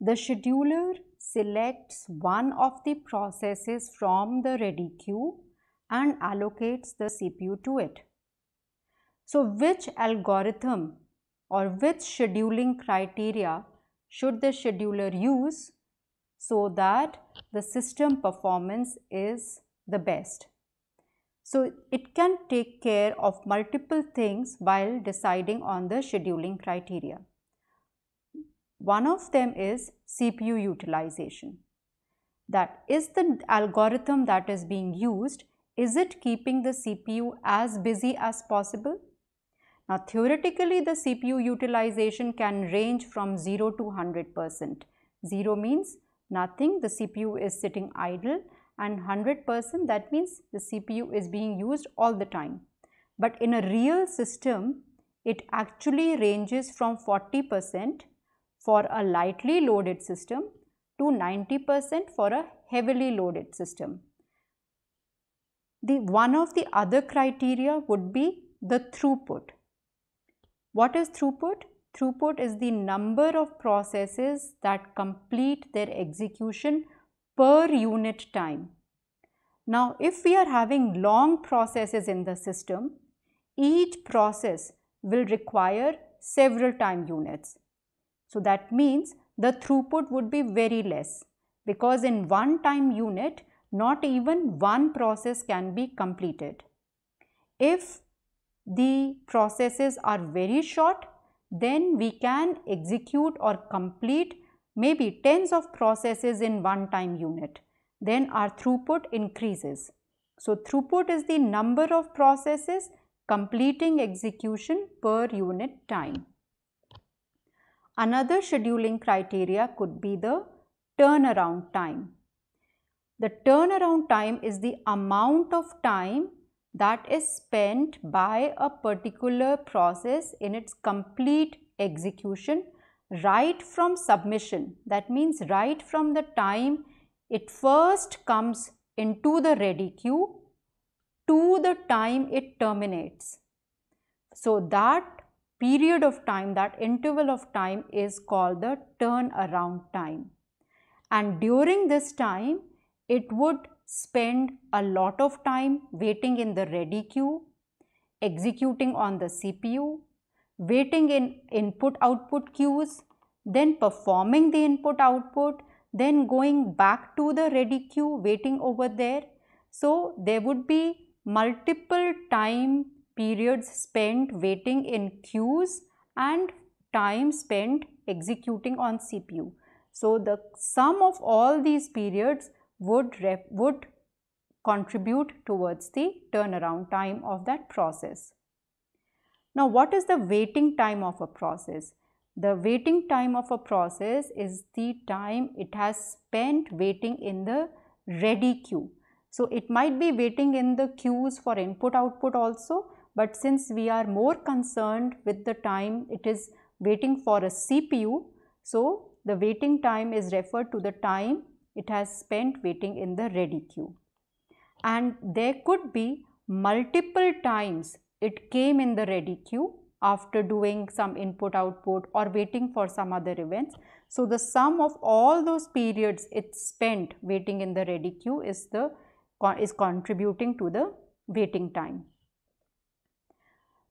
the scheduler selects one of the processes from the ready queue and allocates the CPU to it. So, which algorithm or which scheduling criteria should the scheduler use so that the system performance is the best? So, it can take care of multiple things while deciding on the scheduling criteria. One of them is CPU utilization. That is the algorithm that is being used, is it keeping the CPU as busy as possible? Now theoretically the CPU utilization can range from 0 to 100 percent. 0 means nothing, the CPU is sitting idle and 100 percent that means the CPU is being used all the time. But in a real system, it actually ranges from 40 percent for a lightly loaded system to 90 percent for a heavily loaded system. The one of the other criteria would be the throughput. What is throughput? Throughput is the number of processes that complete their execution per unit time. Now, if we are having long processes in the system, each process will require several time units. So, that means the throughput would be very less because in one time unit not even one process can be completed. If the processes are very short then we can execute or complete maybe tens of processes in one time unit then our throughput increases. So, throughput is the number of processes completing execution per unit time. Another scheduling criteria could be the turnaround time. The turnaround time is the amount of time that is spent by a particular process in its complete execution right from submission. That means right from the time it first comes into the ready queue to the time it terminates. So, that period of time, that interval of time is called the turnaround time. And during this time, it would spend a lot of time waiting in the ready queue, executing on the CPU, waiting in input output queues, then performing the input output, then going back to the ready queue, waiting over there. So, there would be multiple time periods spent waiting in queues and time spent executing on CPU. So, the sum of all these periods would, would contribute towards the turnaround time of that process. Now, what is the waiting time of a process? The waiting time of a process is the time it has spent waiting in the ready queue. So, it might be waiting in the queues for input output also, but since we are more concerned with the time it is waiting for a CPU, so the waiting time is referred to the time it has spent waiting in the ready queue. And there could be multiple times it came in the ready queue after doing some input output or waiting for some other events. So, the sum of all those periods it spent waiting in the ready queue is the is contributing to the waiting time.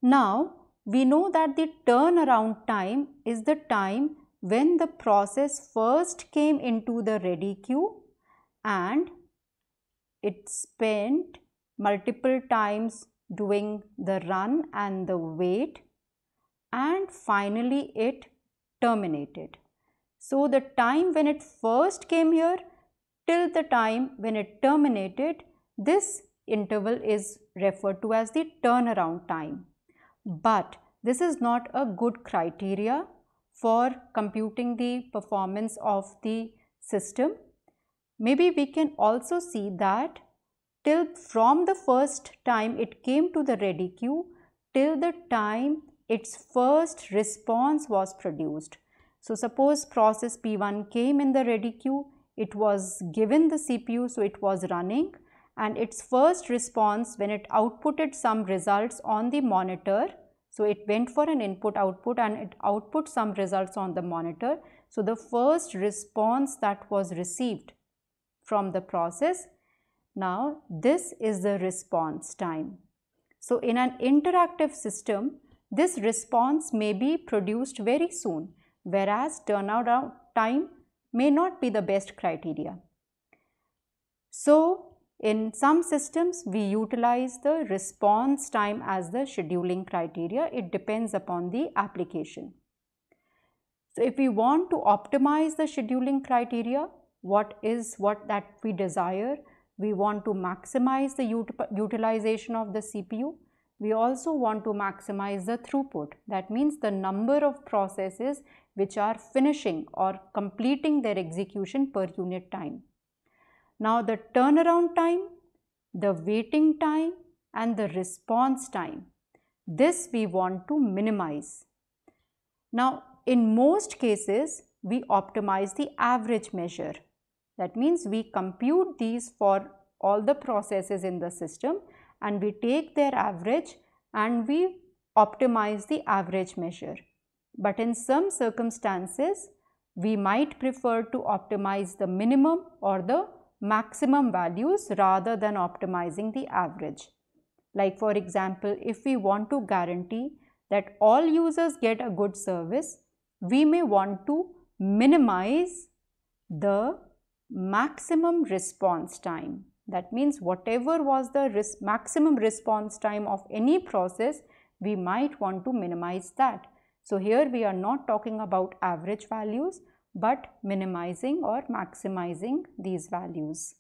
Now, we know that the turnaround time is the time when the process first came into the ready queue and it spent multiple times doing the run and the wait and finally it terminated. So, the time when it first came here till the time when it terminated this interval is referred to as the turnaround time but this is not a good criteria for computing the performance of the system. Maybe we can also see that till from the first time it came to the ready queue till the time its first response was produced. So, suppose process P1 came in the ready queue, it was given the CPU, so it was running and its first response when it outputted some results on the monitor. So, it went for an input output and it output some results on the monitor. So the first response that was received from the process, now this is the response time. So in an interactive system, this response may be produced very soon, whereas turnaround time may not be the best criteria. So in some systems, we utilize the response time as the scheduling criteria. It depends upon the application. So if we want to optimize the scheduling criteria, what is what that we desire? We want to maximize the ut utilization of the CPU. We also want to maximize the throughput. That means the number of processes which are finishing or completing their execution per unit time. Now the turnaround time, the waiting time and the response time, this we want to minimize. Now in most cases, we optimize the average measure. That means we compute these for all the processes in the system and we take their average and we optimize the average measure. But in some circumstances, we might prefer to optimize the minimum or the maximum values rather than optimizing the average. Like for example, if we want to guarantee that all users get a good service, we may want to minimize the maximum response time. That means whatever was the res maximum response time of any process, we might want to minimize that. So here we are not talking about average values, but minimizing or maximizing these values.